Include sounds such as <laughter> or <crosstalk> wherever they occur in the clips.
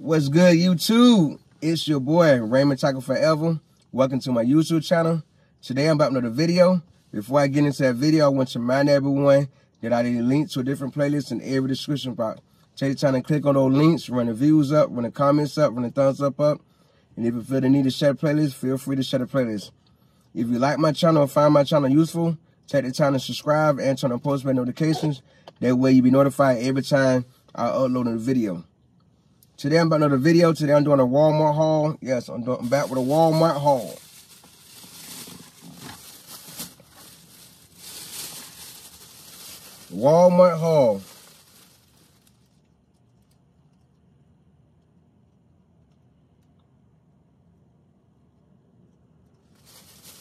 What's good, YouTube? It's your boy, Raymondtacular Forever. Welcome to my YouTube channel. Today, I'm about another video. Before I get into that video, I want to remind everyone that I need a link to a different playlist in every description box. Take the time to click on those links, run the views up, run the comments up, run the thumbs up up. And if you feel the need to share the playlist, feel free to share the playlist. If you like my channel or find my channel useful, take the time to subscribe and turn on post notifications. That way you'll be notified every time I upload a video. Today I'm about another video. Today I'm doing a Walmart haul. Yes, I'm, doing, I'm back with a Walmart haul. Walmart haul.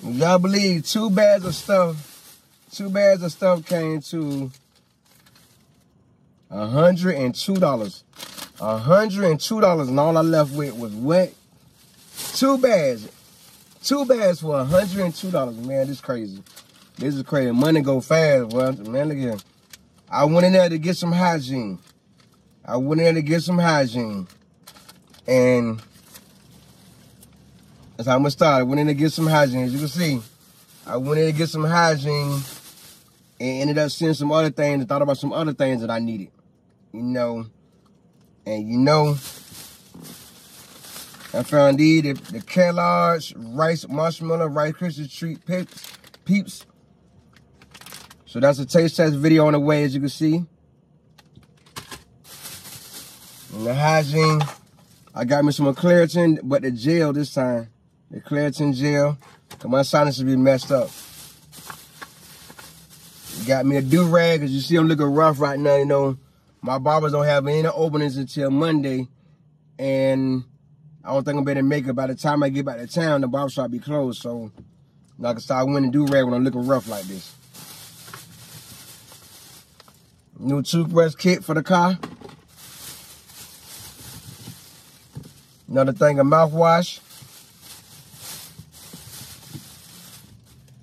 Y'all believe two bags of stuff, two bags of stuff came to $102. $102 and all I left with was what? Two bags. Two bags for $102. Man, this crazy. This is crazy. Money go fast, boy. Man, look here. I went in there to get some hygiene. I went in there to get some hygiene. And that's how I'm start. I went in to get some hygiene. As you can see, I went in to get some hygiene and ended up seeing some other things and thought about some other things that I needed. You know, and you know, I found these, the, the Kellogg's Rice Marshmallow Rice Krispie Treat Peeps. peeps. So that's a taste test video on the way, as you can see. And the hygiene, I got me some Claritin, but the gel this time. The Claritin gel, because my should be messed up. Got me a do-rag, as you see I'm looking rough right now, you know. My barbers don't have any openings until Monday, and I don't think I'm gonna make it. By the time I get back to town, the barbershop be closed, so I can start winning do rag when I'm looking rough like this. New toothbrush kit for the car. Another thing a mouthwash.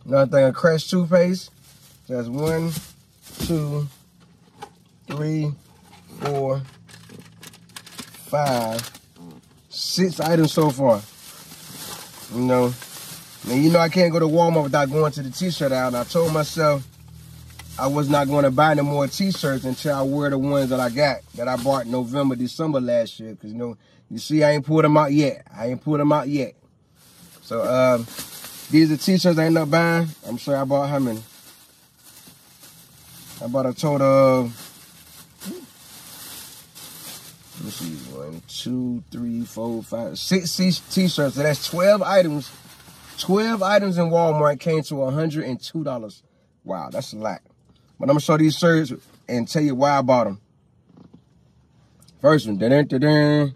Another thing a Crest toothpaste. That's one, two, three, four, five, six items so far. You know, and you know I can't go to Walmart without going to the t-shirt aisle. And I told myself I was not going to buy no more t-shirts until I wear the ones that I got, that I bought November, December last year. Because, you know, you see I ain't pulled them out yet. I ain't pulled them out yet. So, um, these are t-shirts I end up buying. I'm sure I bought how many? I bought a total of Let's see, one, two, three, four, five, six t-shirts. So that's 12 items. 12 items in Walmart came to $102. Wow, that's a lot. But I'm going to show these shirts and tell you why I bought them. First one, da -da -da -da.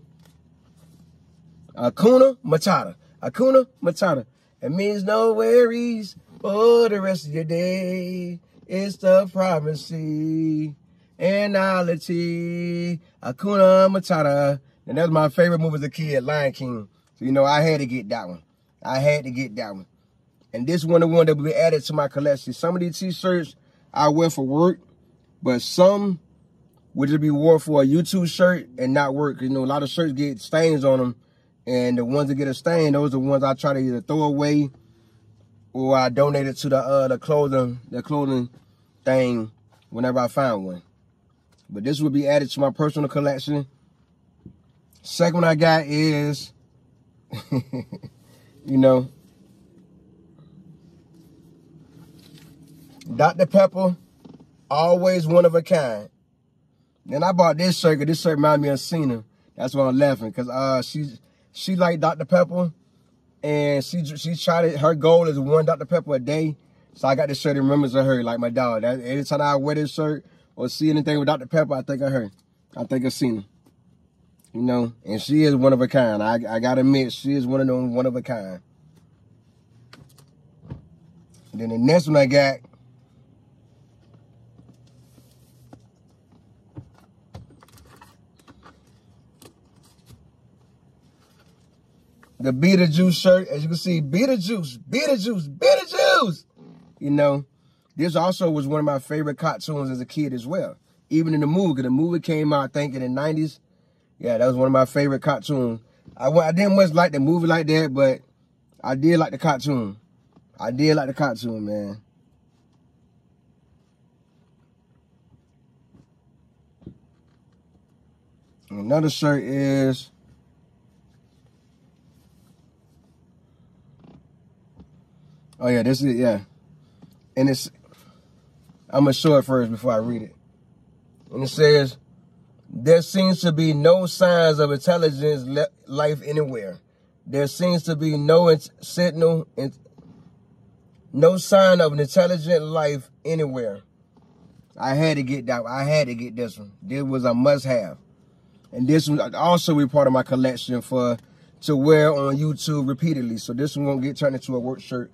Hakuna Matata. Hakuna Matata. It means no worries for the rest of your day. It's the primacy Anality, Hakuna Matata. And that's my favorite movie as a kid, Lion King. So, you know, I had to get that one. I had to get that one. And this one, the one that be added to my collection. Some of these t-shirts I wear for work, but some would just be worn for a YouTube shirt and not work. You know, a lot of shirts get stains on them. And the ones that get a stain, those are the ones I try to either throw away or I donate it to the uh, the clothing the clothing thing whenever I find one. But this will be added to my personal collection. Second one I got is, <laughs> you know, Dr. Pepper, always one of a kind. Then I bought this shirt, this shirt reminded me of Cena. That's why I'm laughing, because uh, she, she liked Dr. Pepper, and she she tried it, her goal is one Dr. Pepper a day. So I got this shirt in remembrance of her, like my dog. That, anytime I wear this shirt, or see anything with Dr. Pepper, I think of her. I think of Cena. You know, and she is one of a kind. I, I gotta admit, she is one of them one of a kind. And then the next one I got the Beetlejuice shirt. As you can see, Beetlejuice, Beetlejuice, Beetlejuice. You know, this also was one of my favorite cartoons as a kid as well. Even in the movie, because the movie came out, I think, in the 90s. Yeah, that was one of my favorite cartoons. I, I didn't much like the movie like that, but I did like the cartoon. I did like the cartoon, man. Another shirt is Oh yeah, this is yeah. And it's I'm gonna show it first before I read it. And it says there seems to be no signs of intelligence life anywhere. There seems to be no signal, no sign of an intelligent life anywhere. I had to get that. I had to get this one. This was a must-have, and this one uh, also be part of my collection for to wear on YouTube repeatedly. So this one won't get turned into a work shirt.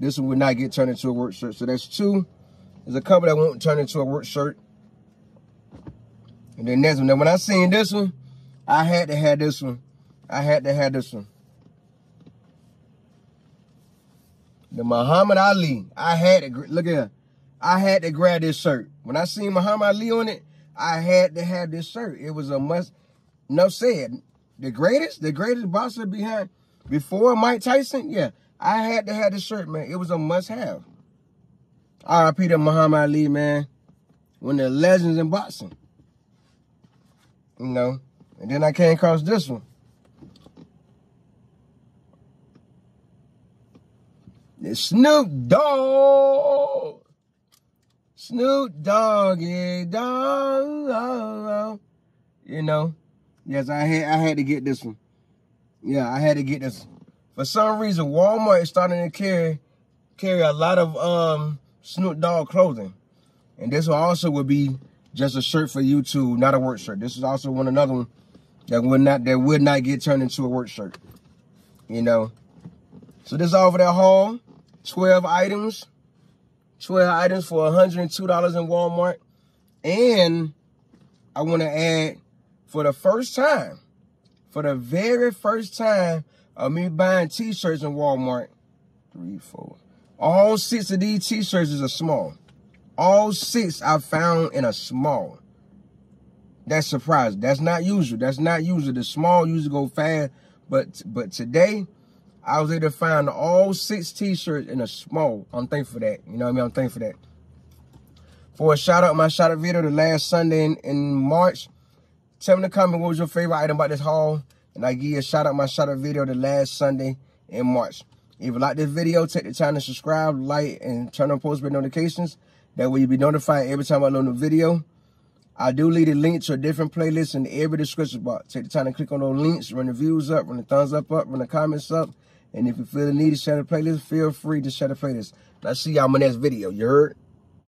This one will not get turned into a work shirt. So that's two. There's a couple that won't turn into a work shirt. And then next one. Now, when I seen this one, I had to have this one. I had to have this one. The Muhammad Ali. I had to, look at I had to grab this shirt. When I seen Muhammad Ali on it, I had to have this shirt. It was a must. No said. The greatest, the greatest boxer behind, before Mike Tyson, yeah. I had to have this shirt, man. It was a must have. R.I.P. to Muhammad Ali, man. One of the legends in boxing you know. And then I came across this one. It's Snoop Dogg. Snoop Doggy Dogg. You know. Yes, I had I had to get this one. Yeah, I had to get this. For some reason, Walmart is starting to carry carry a lot of um Snoop Dogg clothing. And this one also would be just a shirt for YouTube, not a work shirt. This is also one another one that would not that would not get turned into a work shirt. You know. So this is all for that haul. 12 items. 12 items for $102 in Walmart. And I want to add for the first time, for the very first time of me buying t-shirts in Walmart, three, four. All six of these t-shirts is a small. All six I found in a small. That's surprising. That's not usual. That's not usual. The small usually go fast. But but today, I was able to find all six t-shirts in a small. I'm thankful for that. You know what I mean? I'm thankful for that. For a shout out, my shout out video the last Sunday in, in March. Tell me in the comment what was your favorite item about this haul. And I give you a shout out my shout out video the last Sunday in March. If you like this video, take the time to subscribe, like, and turn on post notifications. That way you'll be notified every time I load a video. I do leave a link to a different playlist in every description box. Take the time to click on those links, run the views up, run the thumbs up up, run the comments up. And if you feel the need to share the playlist, feel free to share the playlist. I'll see y'all in my next video. You heard?